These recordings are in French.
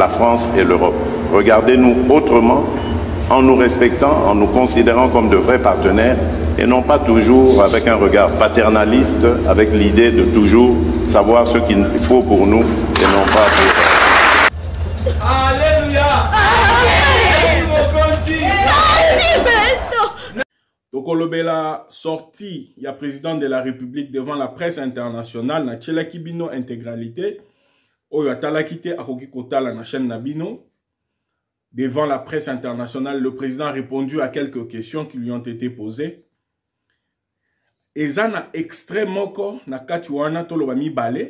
la France et l'Europe. Regardez-nous autrement, en nous respectant, en nous considérant comme de vrais partenaires et non pas toujours avec un regard paternaliste, avec l'idée de toujours savoir ce qu'il faut pour nous et non pas pour... Alléluia. Tokolobela sorti ya président de la république devant la presse internationale natielaki bino intégralité oyo atalaki te akoki kotala na chaîne na bino. Devant la presse internationale le président a répondu à quelques questions qui lui ont été posées. Eza na extrait moko na kati wana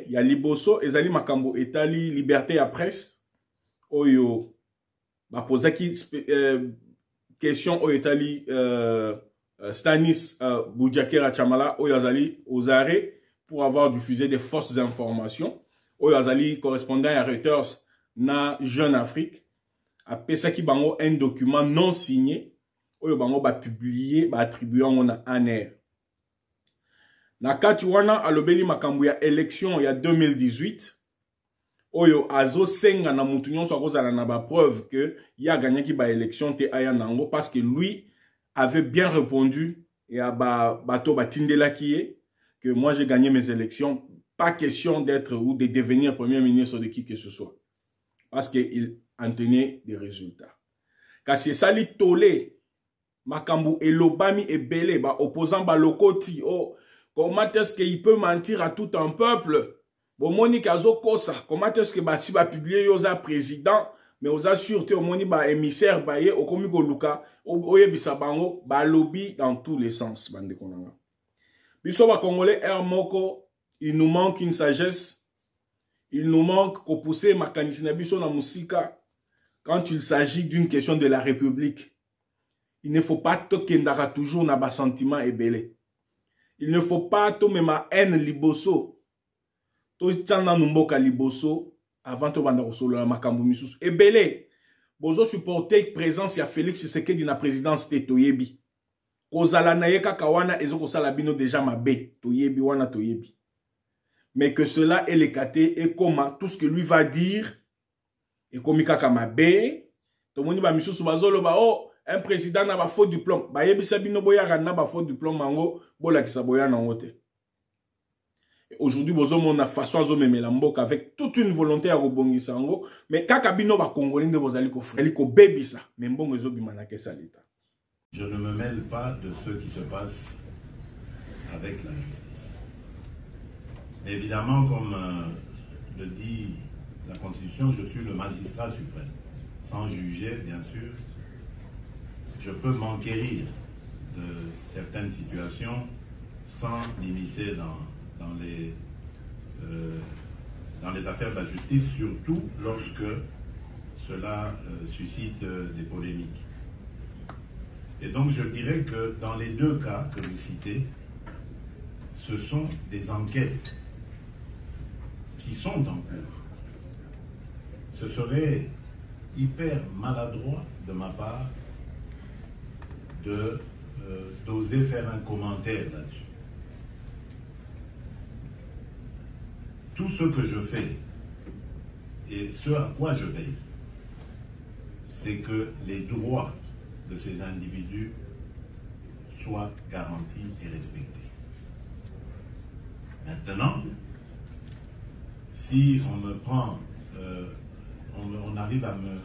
ya liboso ezali makambo etali liberté ya presse. Oyo bapozaki euh, question oyo etali euh, Stanis euh, Boudjakera Chamala, oyo azali arrêts pour avoir diffusé des fausses informations. Oyo azali correspondant à Reuters na Jeune Afrique. apesaki bango un document non signé oyo bango bapublie baattribue yango na aner na kati wana alobeli makambo ya élection ya 2018 oyo azosenga na mutu nyonso akozala na bapreuve ke ye aganyaki baélection te aya nango parce que lui avait bien répondu et à bateau batindelaki ye que moi j'ai gagné mes élections pas question d'être ou de devenir premier ministre de qui que ce soit. Parce qu'il en tenait des résultats. Kasi esali tole makambo elobami ebele baopposant balokoti o comment est-ce qu'il peut mentir à tout un peuple? Bomoni ke azokosa comment est-ce que basi bapiblie yo oza président mais oza sûr te omoni baémissaire baye okomi koluka oyebisa bango balobi dans tous les sens bandeko na nga biso bacongolais air moko il nous manque une sagesse. Il nous manque kopousse makanisi na biso na mosika quand il s'agit d'une question de la république. Il ne faut pas tokendaka toujours na basentiment ebele. Il ne faut pas tomema haine liboso. Totya nanu mboka liboso avant tobanda kosolola makambo misusu. Ebele bozosupporte présence ya félix tshisekedi na présidence te toyebi. Kozala na ye kaka wana ezokosala bino deja mabe. Toyebi wana toyebi mais que cela eleka te ekoma tout ce que lui va dire ekomi kaka mabe tomoni bamisusu bazoloba o oh, un président na bafaux diplôme. Bayebisa bino boyaka na bafaux diplôme yango bolakisa boya nango te aujourd'hui bozomona façon azomemela mboka avec toute une volonté ya kobongisa yango mais kaka bino bakongoli nde bozali kofreli kobebisa. Me mbongo ezobima na kesa leta Je ne me mêle pas de ce qui se passe avec la justice. Évidemment, comme euh, le dit la Constitution, je suis le magistrat suprême. Sans juger, bien sûr, je peux m'enquérir de certaines situations sans m'immiscer dans, dans, les, euh, dans les affaires de la justice, surtout lorsque cela euh, suscite des polémiques. Et donc je dirais que dans les deux cas que vous citez, ce sont des enquêtes qui sont en cours. Ce serait hyper maladroit de ma part de euh, d'oser faire un commentaire là-dessus. Tout ce que je fais et ce à quoi je veille, c'est que les droits de ces individus soient garantis et respectés. Maintenant, si on me prend, euh, on, arrive à me,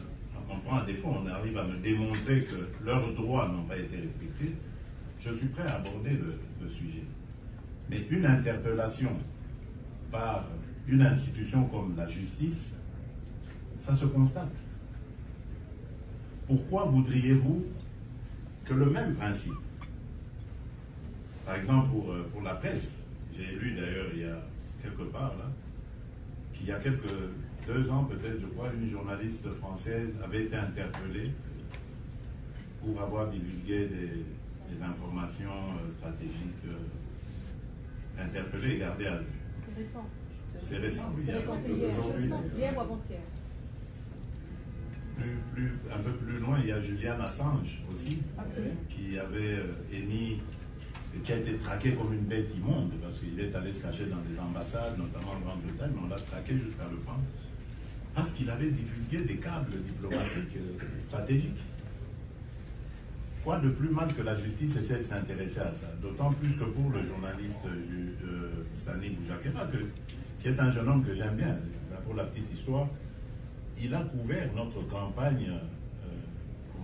on défaut, on arrive à me démontrer que leurs droits n'ont pas été respectés, je suis prêt à aborder le, sujet. Mais une interpellation par une institution comme la justice, ça se constate. Pourquoi voudriez-vous que le même principe, par exemple pour, pour la presse, j'ai lu d'ailleurs il y a quelque part là, qu'il y a quelques deux ans peut-être, je crois, une journaliste française avait été interpellée pour avoir divulgué des, des informations euh, stratégiques euh, interpellée et gardée à vue. C'est récent. C'est récent, oui. C'est récent, c'est hier. Hier ou avant-hier plus, plus, un peu plus loin, il y a Julian Assange aussi, okay. qui avait euh, émis, qui a été traqué comme une bête immonde, parce qu'il est allé se cacher dans des ambassades, notamment en Grande-Bretagne, mais on l'a traqué jusqu'à le prendre. Parce qu'il avait divulgué des câbles diplomatiques euh, stratégiques. Quoi de plus mal que la justice essaie de s'intéresser à ça? D'autant plus que pour le journaliste euh, Stanley Boujakera, qui est un jeune homme que j'aime bien, pour la petite histoire, il a couvert notre campagne euh,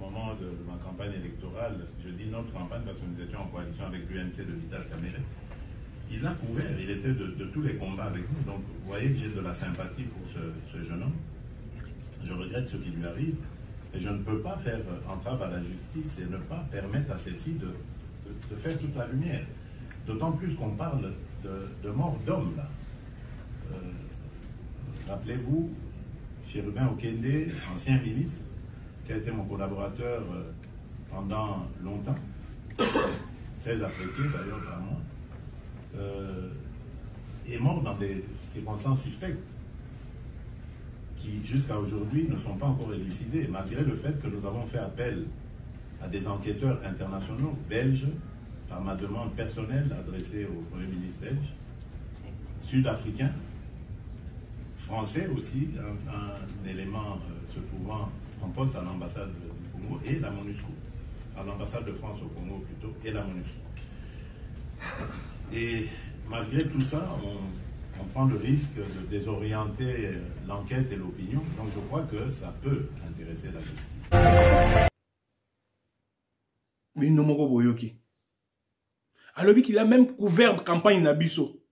moment de, ma campagne électorale. Je dis notre campagne parce que nous étions en coalition avec l'UNC de Vital Caméré. Il a couvert, il était de, tous les combats avec nous. Donc vous voyez que j'ai de la sympathie pour ce, jeune homme. Je regrette ce qui lui arrive. Et je ne peux pas faire entrave à la justice et ne pas permettre à celle-ci de, faire toute la lumière. D'autant plus qu'on parle de, mort d'homme là. Euh, rappelez-vous, Chérubin Okende, ancien ministre, qui a été mon collaborateur euh, pendant longtemps, très apprécié d'ailleurs par moi, est mort dans des circonstances suspectes qui, jusqu'à aujourd'hui, ne sont pas encore élucidées, malgré le fait que nous avons fait appel à des enquêteurs internationaux belges, par ma demande personnelle adressée au Premier ministre belge, sud-africain, français aussi, un, élément euh, se trouvant en poste à l'ambassade du Congo et la MONUSCO, à l'ambassade de France au Congo plutôt, et la MONUSCO. Et malgré tout ça, on, prend le risque de désorienter l'enquête et l'opinion. Donc je crois que ça peut intéresser la justice. Binomoko Boyoki. Alors qu'il a même couvert campagne Nabiso.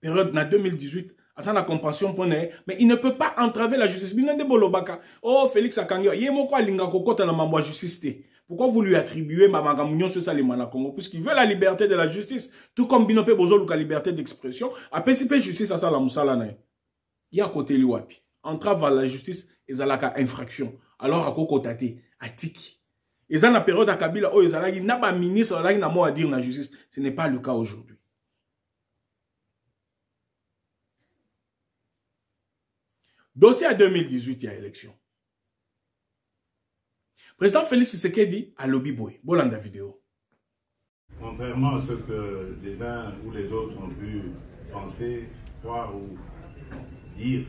Période en 2018 aza na compassion mpo na ye mais il ne peut pas entraver la justice. Bino nde bolobaka o oh, félix akangi ye moko alingaka kokɔta na mambo ya justice te. Pourquoi vous lui attribuez makambo nyonso esalema na congo? Puisqu'il veut la liberté de la justice tout comme bino mpe bozoluka liberté d'expression apesi mpe justice asala mosala na ye. Ye akoteli wapi? Entrave à la justice ezalaka infraction. Alors akokota te atiki. Eza na période ya kabila oyo ezalaki na baministre bazalaki na mot à dire na justice. Ce n'est pas le cas aujourd'hui. Dossier à 2018, il y a élection. Président Félix Tshisekedi à Lobby Boy. Bolanda vidéo. Contrairement à ce que les uns ou les autres ont pu penser, croire ou dire,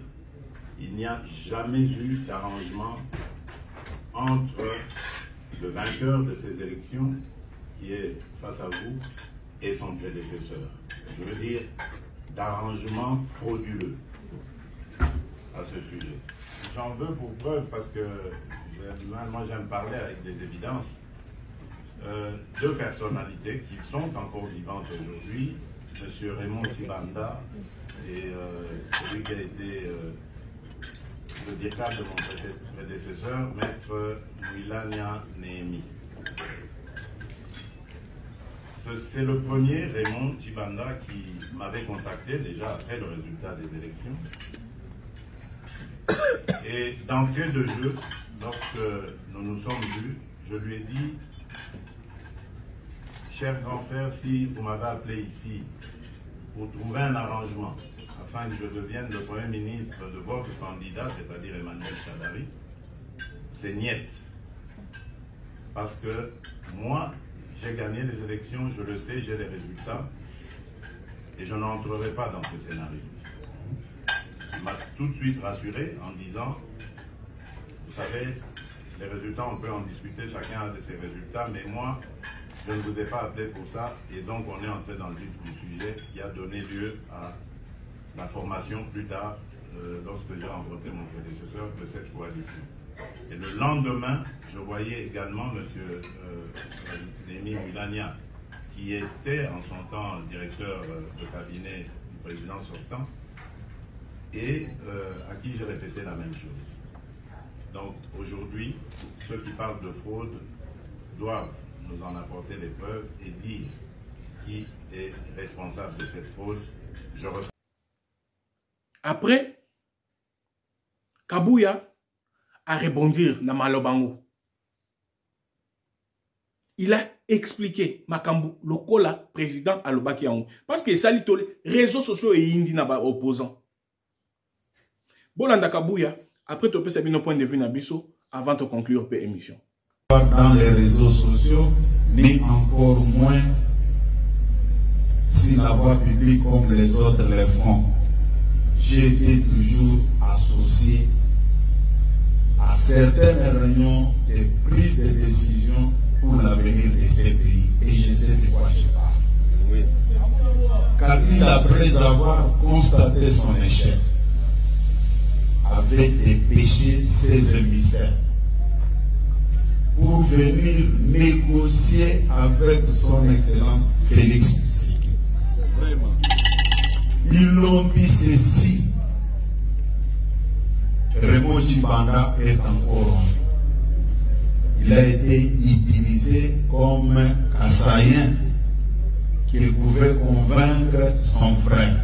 il n'y a jamais eu d'arrangement entre le vainqueur de ces élections, qui est face à vous, et son prédécesseur. Je veux dire, d'arrangement frauduleux à ce sujet. J'en veux pour preuve parce que moi j'aime parler avec des évidences. Euh, deux personnalités qui sont encore vivantes aujourd'hui, M. Raymond Tibanda et euh, celui qui a été euh, le directeur de mon prédécesseur, Maître Milania Nehemi. C'est le premier Raymond Tibanda qui m'avait contacté déjà après le résultat des élections et d'entrée de jeu, lorsque nous nous sommes vus, je lui ai dit, cher grand frère, si vous m'avez appelé ici pour trouver un arrangement afin que je devienne le Premier ministre de votre candidat, c'est-à-dire Emmanuel Chadari, c'est niet. Parce que moi, j'ai gagné les élections, je le sais, j'ai les résultats, et je n'entrerai pas dans ce scénario m'a tout de suite rassuré en disant, vous savez, les résultats, on peut en discuter, chacun a de ses résultats, mais moi, je ne vous ai pas appelé pour ça, et donc on est entré dans le vif du sujet qui a donné lieu à la formation plus tard, euh, lorsque j'ai rencontré mon prédécesseur, de cette coalition. Et le lendemain, je voyais également M. Euh, Milania, qui était en son temps directeur euh, de cabinet du président sortant, et euh, à qui j'ai répété la même chose. Donc aujourd'hui, ceux qui parlent de fraude doivent nous en apporter les preuves et dire qui est responsable de cette fraude. Je Après, Kabouya a répondu na Malobango. Il a expliqué Makambu, le cola président Alobaki Parce que les réseaux sociaux et indi na opposants. Bolanda Kabouya, après tu peux nos point de vue Nabiso avant de conclure l'émission. émission. Dans les réseaux sociaux, mais encore moins si la voie publique comme les autres les font. J'ai été toujours associé certaines réunions de prise de décision pour l'avenir de ces pays. Et je sais de quoi je parle. Car il, après avoir constaté son échec, avait dépêché ses émissaires pour venir négocier avec son Excellence Félix Tshisekedi. Ils l'ont dit ceci. Raymond Chibanda est encore en vie. Il a été utilisé comme assaillant qu'il pouvait convaincre son frère.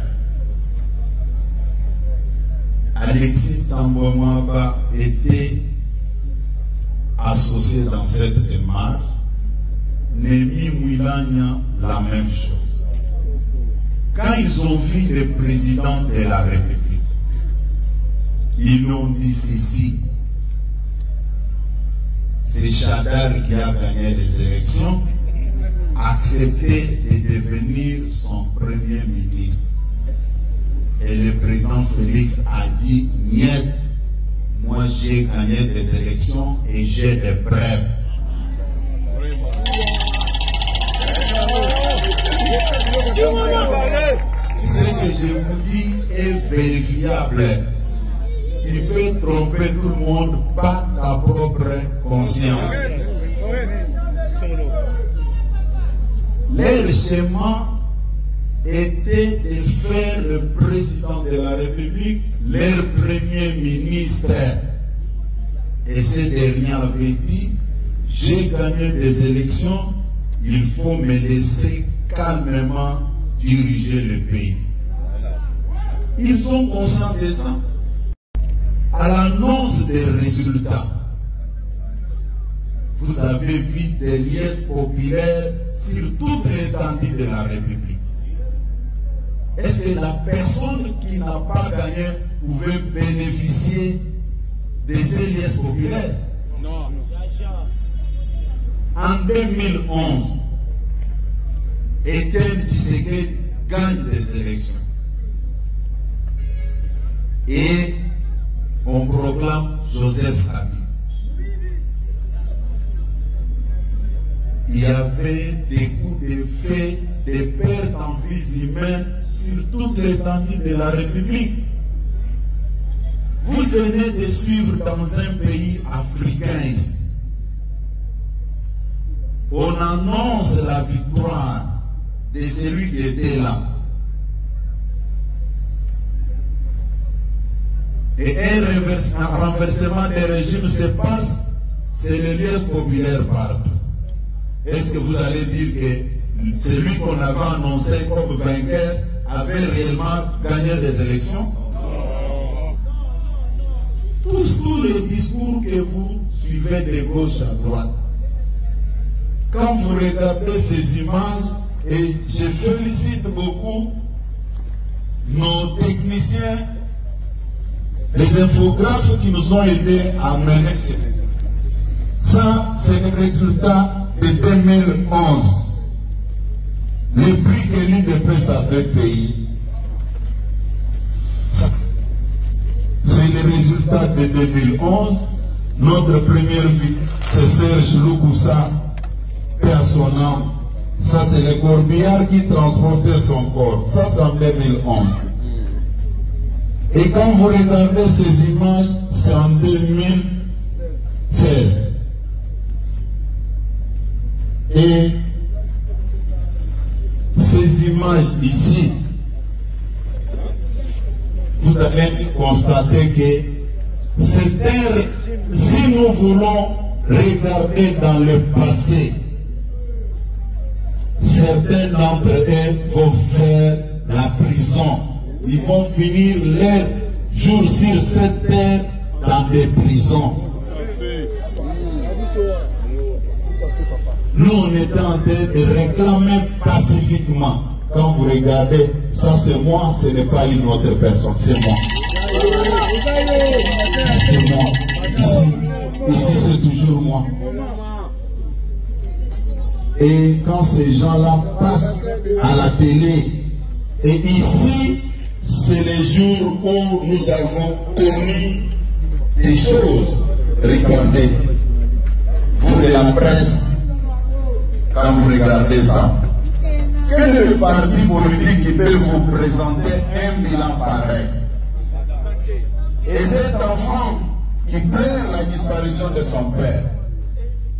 Alexis Tambomaba était associé dans cette démarche? Némi Mouilania, la même chose. Quand ils ont vu le président de la République, ils ont dit ceci. C'est Chadar qui a gagné les élections, accepté de devenir son premier ministre. Et le président Félix a dit, niet, moi j'ai gagné des élections et j'ai des preuves. Ce que je vous dis est vérifiable. Tu peux tromper tout le monde, pas ta propre conscience. Était de faire le président de la République leur premier ministre. Et ce dernier avait dit, j'ai gagné des élections, il faut me laisser calmement diriger le pays. Ils sont conscients de ça. À l'annonce des résultats, vous avez vu des liesses populaires sur toute l'étendue de la République. Est-ce que la personne qui n'a pas gagné pouvait bénéficier de ces liesses populaires? Non. En 2011, Étienne Tshisekedi gagne des élections. Et on proclame Joseph Kabila. Il y avait des coups de feu, des pertes en vies humaines sur toute l'étendue de la République. Vous venez de suivre dans un pays africain. On annonce la victoire de celui qui était là. Et un, renversement des régimes se passe, c'est le liesse populaire partout. Est-ce que vous allez dire que celui qu'on avait annoncé comme vainqueur avait réellement gagné des élections? Tous, tous les discours que vous suivez de gauche à droite, quand vous regardez ces images, et je félicite beaucoup nos techniciens, les infographes qui nous ont aidés à mener ça, c'est le résultat de 2011. Les prix que l'IDPS avait payé. Ça, C'est le résultat de 2011. Notre première vie, c'est Serge Loukoussa, âme. Ça, c'est le corbillard qui transportait son corps. Ça, c'est en 2011. Et quand vous regardez ces images, c'est en 2016. Et ces images ici, vous allez constater que c'est un, si nous voulons regarder dans le passé, certains d'entre eux vont faire la prison. Ils vont finir leur jour sur cette terre dans des prisons. Nous, on était en train de réclamer pacifiquement. Quand vous regardez, ça c'est moi, ce n'est pas une autre personne, c'est moi. C'est moi. Ici, ici c'est toujours moi. Et quand ces gens-là passent à la télé, et ici, c'est les jours où nous avons commis des choses. Regardez, vous de la presse, quand vous regardez ça, quel est le parti politique qui peut vous présenter un bilan pareil Et cet enfant qui pleure la disparition de son père,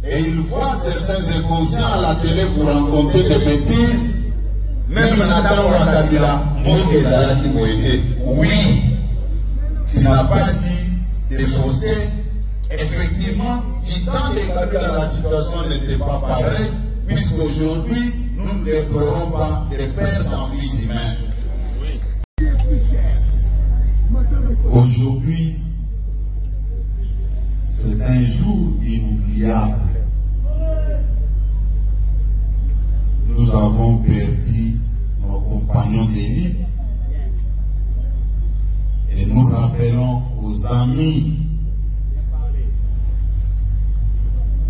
et il voit certains inconscients à la télé vous rencontrer des bêtises, même Nathan Wakabila, Moke Zalaki Moïse, oui, tu n'as pas dit des faussetés. Effectivement, Titan de Kabila, la situation n'était pas pareille, puisqu'aujourd'hui, nous ne déplorons pas des pertes en vie humaine. Aujourd'hui, c'est un jour inoubliable. Nous avons perdu nos compagnons d'élite et nous rappelons aux amis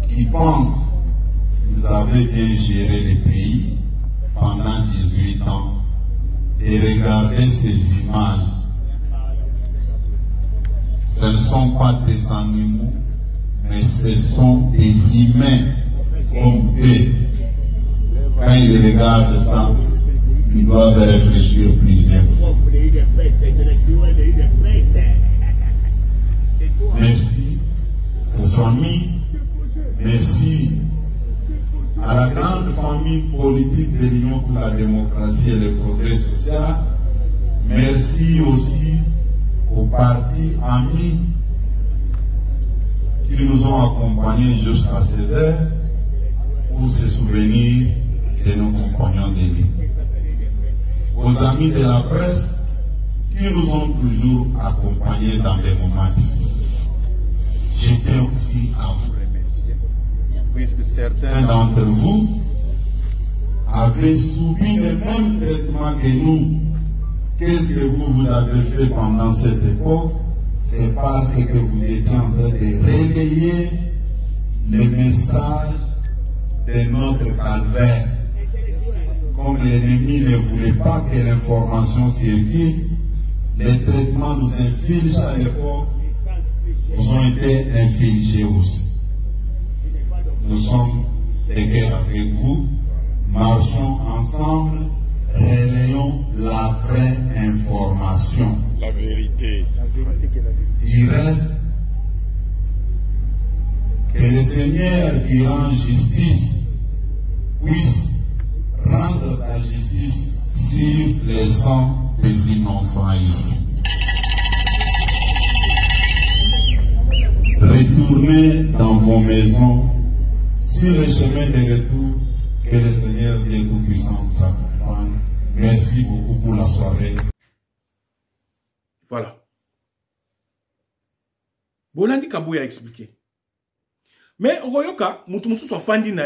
qui pensent qu'ils avaient bien géré le pays pendant 18 ans et regarder ces images. Ce ne sont pas des animaux, mais ce sont des humains comme eux. Quand ils regardent ça, ils doivent réfléchir plusieurs fois. Merci aux familles, merci à la grande famille politique de l'Union pour la démocratie et le progrès social. Merci aussi aux partis amis qui nous ont accompagnés jusqu'à ces heures pour se souvenir de nos compagnons d'élite. Aux amis de la presse qui nous ont toujours accompagnés dans des moments difficiles. Tiens aussi à vous puisque certains d'entre vous avaient subi le même traitement que nous. Qu'est-ce que vous, vous avez fait pendant cette époque? C'est parce que vous étiez en train de relayer les messages de notre calvaire. Comme l'ennemi ne voulait pas que l'information circule, les traitements nous infligent à l'époque ont été infligés aussi. Nous sommes de guerre avec vous, marchons ensemble, relayons la vraie information. La vérité. Il reste que le Seigneur qui rend justice puisse rendre sa justice sur les sangs des innocents ici. Retournez dans vos maisons sur le chemin de retour. Que le Seigneur Dieu Tout-Puissant. Merci beaucoup pour la soirée. Voilà. bolandi kabuya expliqué mais okoyoka moto mosusu afandi na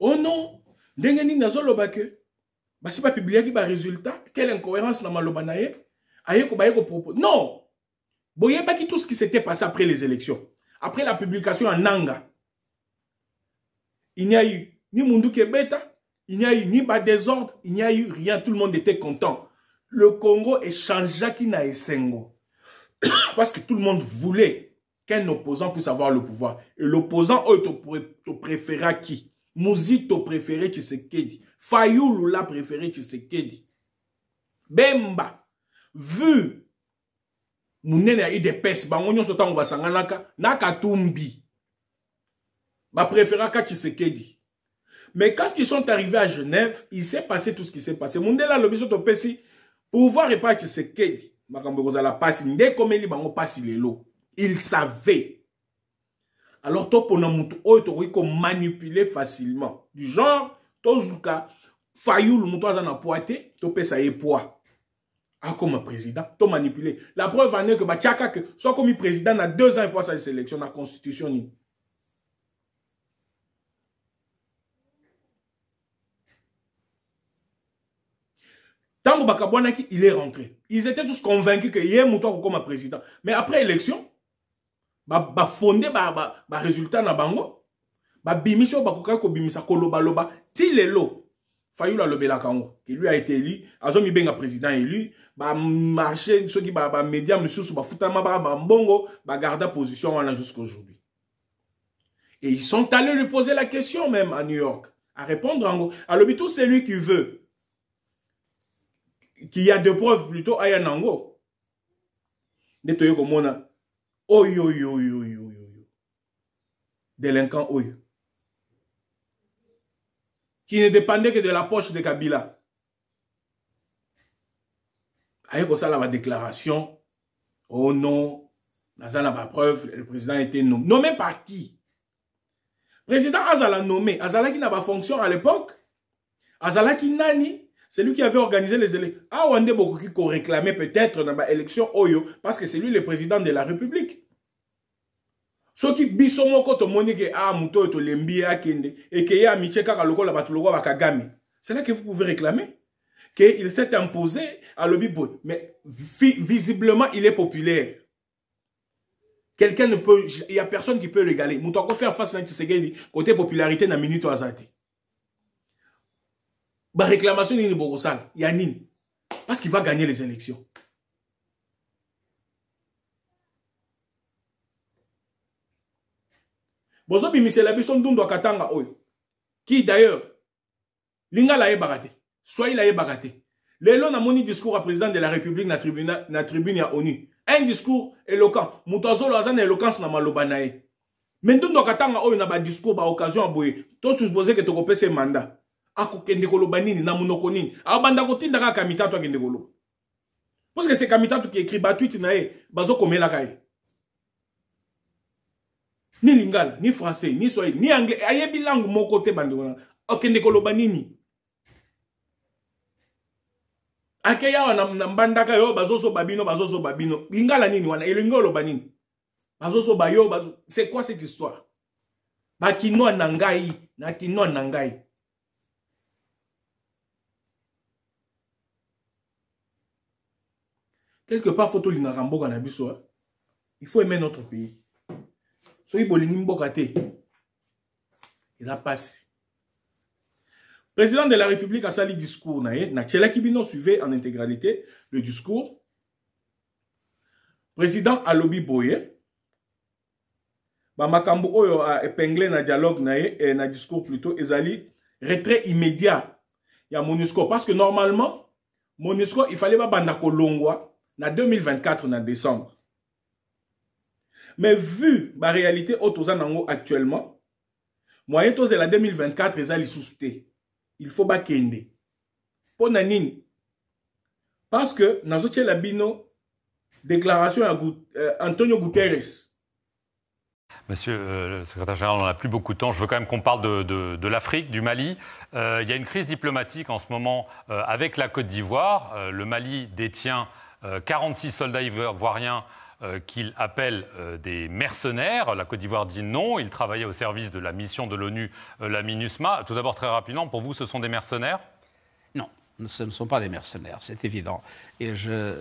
oh non ndenge nini azoloba ke basi bapibliaki baresultat quelle incohérence na maloba na ye aye ko baye kopropose non tout ce qui s'était passé après les élections après la publication ya nanga il n'y a eu ni munduki ebeta il n'y a eu ni badésordre il n'y a eu rien tout le monde était content le congo échangeaki na esengo parce que tout le monde voulait qu'un opposant puisse avoir le pouvoir. Et l'opposant, eux, te préféra qui? Mouzi te préféré Tshisekedi. Fayoulou l'a préféré Tshisekedi. Bemba, vu, mounene a eu des pestes, bango nyonso tango basanganaka, nakatumbi. Ba préféra ka Tshisekedi. Mais quand ils sont arrivés à Genève, il s'est passé tout ce qui s'est passé. Mundela lobiso to pesi, pouvoir et pas Tshisekedi. Makambo kozala pasi, nde komeli bango pasi lelo. Il savait. Alors, toi, pour nous, tu manipuler facilement. Du genre, tozuka, fayoul, moutou azana poité, tu peux ça poids. Ah, comme président, tu manipuler. La preuve en est que, bah, tchaka, que, soit comme président, a deux ans, une fois sa sélection, la constitution, ni. Tango Bakabwanaki, il est rentré. Ils étaient tous convaincus que hier, Moutou comme président. Mais après élection, bafonde barésultat na bango babimisi oyo bakokaki kobimisa kolobaloba ti lelo fayulu alobelaka yango ke lui a été élu azomibenga président élu bamarché soki bamédia misusu bafutama baka bambongo bagarda position wana jusqu'aujourd'hui Et ils sont allés lui poser la question même à New York, à répondre en gros. Alors, tout celui qui veut, qu'il y a de preuves plutôt à Yanango. Netoyo komona, oyo, oyo, oyo, oyo, oyo, délinquant oyo. Qui ne dépendait que de la poche de Kabila. Aye ko sala ma déclaration. Oh non, dans la preuve, le président a été nommé. Nommé par qui? Président Azala nommé. Azala qui n'a pas fonction à l'époque. Azala qui nani. C'est lui qui avait organisé les élections. Ah, Wande Bokoki qu'on réclamait peut-être dans l'élection Oyo, parce que c'est lui le président de la République. Ce qui biso moko to moni que ah muto to lembi akende et que ya miche kaka lokola batu lokola bakagami. C'est là que vous pouvez réclamer qu'il s'est imposé à l'Obibo. Mais visiblement, il est populaire. Quelqu'un ne peut, il n'y a personne qui peut l'égaler. Mouton faire face à Tshisekedi, côté popularité, na minute azate. baréclamation nini bokosala ya nini? Parce qu'il va gagner les élections. Bozobimisela biso ndundu akatanga oyo. Qui d'ailleurs? Lingala ayebaka te. Swahili ayebaka te. Lelo namoni discours ya président de la république na tribune, na tribune ya onu. Un discours éloquent. Moto azolo aza na éloquence na maloba na ye. Me ndundu akatanga oyo na badiscours baoccasion ya boye. Tosuppose ke tokopesa ye mandat akokende koloba nini na monoko nini? Abanda kotinda kaka kamitatu akende koloba parce que c'est kamitatu qui écrit batwiti na ye bazokomelaka ye. Ni lingala ni français ni swahili ni anglais ayebi langue moko te bandeko na akende koloba nini? Ake awa na, na mbandaka yo bazosoba bino bazosoba bino. Lingala nini wana? Elingi oloba nini? Bazosoba yo bazo... c'est quoi cette histoire? Bakinoa na ngai na kinoa na ngai quelque part faut tolingaka mboka na biso il faut aimer notre pays. Soki bolingi mboka te eza mpasi président de la république asali discours na ye natielaki bino suivez en intégralité le discours. Président alobi boye bamakambo oyo épinglé na dialogue na ye eh, na discours plutôt ezali retrait immédiat ya monusco parce que normalement monusco il fallait babanda kolongwa na 2024 na décembre mais vu ba réalité oyo toza nango actuellement moyen tozela 2024 eza lisusu te il faut bakende mpo na parce que nazotiela bino déclaration ya euh, antonio guterres Monsieur euh, le secrétaire général, on n'a plus beaucoup de temps. Je veux quand même qu'on parle de, de, l'Afrique, du Mali. Euh, il y a une crise diplomatique en ce moment euh, avec la Côte d'Ivoire. Le Mali détient 46 soldats ivoiriens qu'il appelle des mercenaires. La Côte d'Ivoire dit non. Il travaillait au service de la mission de l'ONU, la MINUSMA. Tout d'abord, très rapidement, pour vous, ce sont des mercenaires? Non, ce ne sont pas des mercenaires, c'est évident. Et je,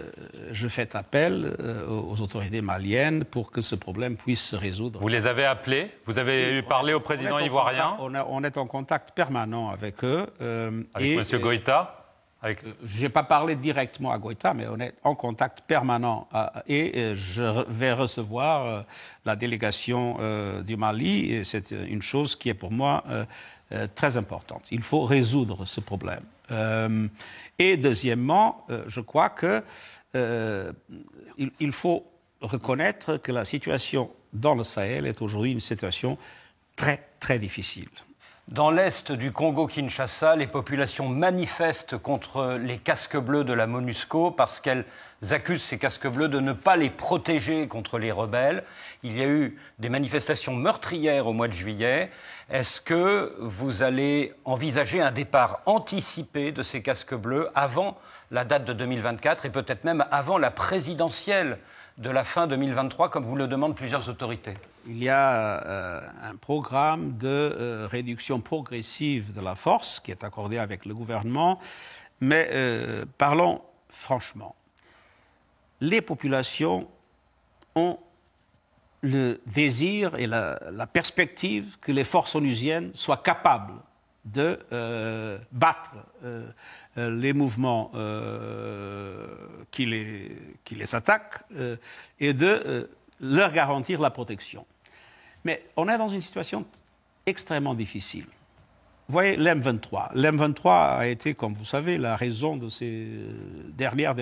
je fais appel aux autorités maliennes pour que ce problème puisse se résoudre. Vous les avez appelés? Vous avez parlé au président on ivoirien? contact- on, a- on est en contact permanent avec eux. euh, Avec et, M. euh, Goïta? Avec... Je n'ai pas parlé directement à Goïta, mais on est en contact permanent. euh, et euh, je re- vais recevoir euh, la délégation euh, du Mali. Et C'est une chose qui est pour moi euh, euh, très importante. Il faut résoudre ce problème. Euh, et deuxièmement, euh, je crois que euh, il faut reconnaître que la situation dans le Sahel est aujourd'hui une situation très, très difficile. Dans l'est du Congo-Kinshasa, les populations manifestent contre les casques bleus de la MONUSCO parce qu'elles accusent ces casques bleus de ne pas les protéger contre les rebelles. Il y a eu des manifestations meurtrières au mois de juillet. Est-ce que vous allez envisager un départ anticipé de ces casques bleus avant la date de 2024 et peut-être même avant la présidentielle de la fin 2023, comme vous le demandent plusieurs autorités Il y a euh, un programme de euh, réduction progressive de la force qui est accordé avec le gouvernement, mais euh, parlons franchement. Les populations ont le désir et la, la perspective que les forces onusiennes soient capables de euh, battre euh, euh, les mouvements qui, les, qui les attaquent et de leur garantir la protection. Mais on est dans une situation extrêmement difficile. Vous voyez, l'M23. L'M23 a été, comme vous savez, la raison de ces dernières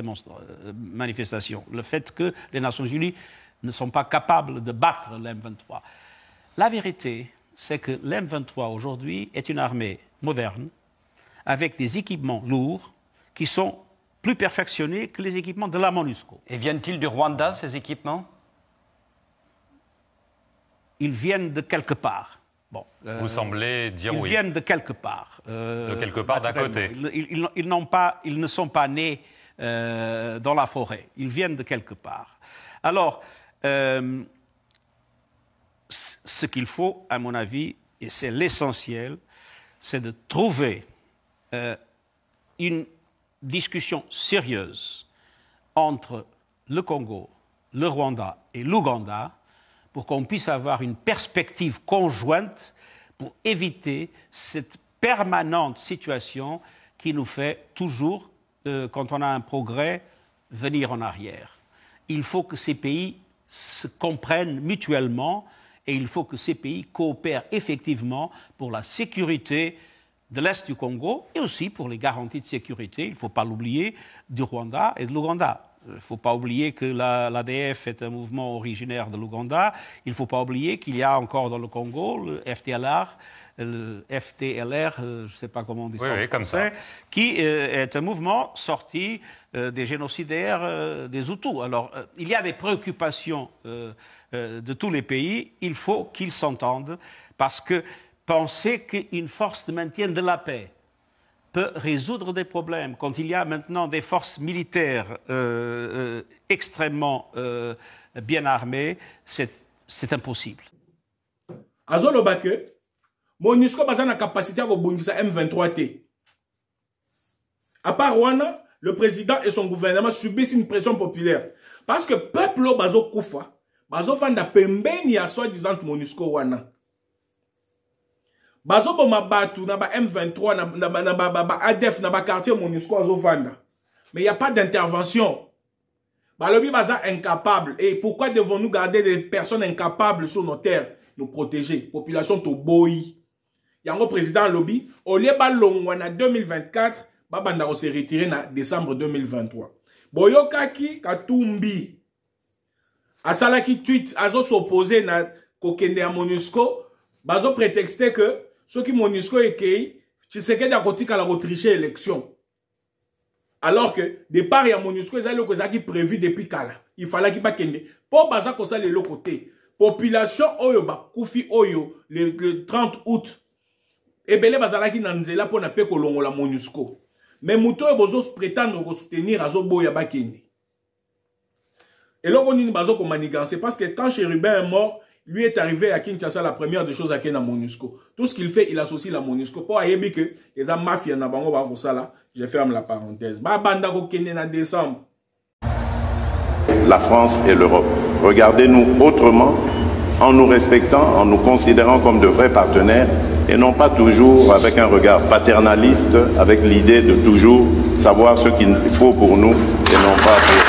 manifestations. Le fait que les Nations Unies ne sont pas capables de battre l'M23. La vérité, c'est que l'M23 aujourd'hui est une armée moderne, avec des équipements lourds qui sont plus perfectionnés que les équipements de la MONUSCO. Et viennent-ils du Rwanda, ces équipements? Ils viennent de quelque part. Bon, euh, Vous semblez dire ils oui. Ils viennent de quelque part. Euh, de quelque part d'à côté. Ils, ils, pas, ils, ne sont pas nés euh, dans la forêt. Ils viennent de quelque part. Alors, ce qu'il faut, à mon avis, et c'est l'essentiel, c'est de trouver une discussion sérieuse entre le Congo, le Rwanda et l'Ouganda pour qu'on puisse avoir une perspective conjointe pour éviter cette permanente situation qui nous fait toujours, euh, quand on a un progrès, venir en arrière. Il faut que ces pays se comprennent mutuellement et il faut que ces pays coopèrent effectivement pour la sécurité de l'Est du Congo et aussi pour les garanties de sécurité, il ne faut pas l'oublier, du Rwanda et de l'Ouganda. Il ne faut pas oublier que l'ADF est un mouvement originaire de l'Ouganda. Il ne faut pas oublier qu'il y a encore dans le Congo le FTLR, le FTLR, euh, je ne sais pas comment on dit ça en français, qui euh, est un mouvement sorti euh, des génocidaires des Hutus. Alors, il y a des préoccupations de tous les pays. Il faut qu'ils s'entendent parce que penser qu'une force de maintien de la paix peut résoudre des problèmes quand il y a maintenant des forces militaires euh, euh, extrêmement euh, bien armées, c'est impossible. azoloba ke monusco baza na capacité ya kobundisa m23 te à part wana le président et son gouvernement subissent une pression populaire. Parce que peuple oyo bazokufa bazofanda pembeni ya soi-disant monusco wana bazoboma bato na ba M23 na, na, na, na ba, ba, ba ADF na ba quartier MONUSCO azovanda. Mais n'y a pas d'intervention. Balobi baza incapable. Et pourquoi devons-nous garder des personnes incapables sur nos terres? Nous protéger. Population toboyi. Yango président lobi olie balongwa na 2024 babanda kose retirer na décembre 2023 boyokaki katumbi asalaki tweet azosopose na kokende ya monusco bazoprétexte que soki monisco ekei tshisekedi akotikala kotriche élection. Alors que départ ya monusco eza eloko ezalaki prévu depuis kala. Ifalaki bakende. Mpo baza kosala eloko te. Population oyo bakufi oyo le, le 30 août ebele bazalaki na nzela mpo na mpe kolongola monusco me moto oyo bozoprétendre kosoutenir azoboya bakende. Eloko nini bazokomaniganse parce que quand chérubin est mort lui est arrivé à Kinshasa la première des choses à Kena MONUSCO. Tout ce qu'il fait, il associe la MONUSCO. Pour ayebi que les mafia na bango ba là, je ferme la parenthèse. Ba banda ko kende na décembre. La France et l'Europe. Regardez-nous autrement en nous respectant, en nous considérant comme de vrais partenaires et non pas toujours avec un regard paternaliste, avec l'idée de toujours savoir ce qu'il faut pour nous et non pas pour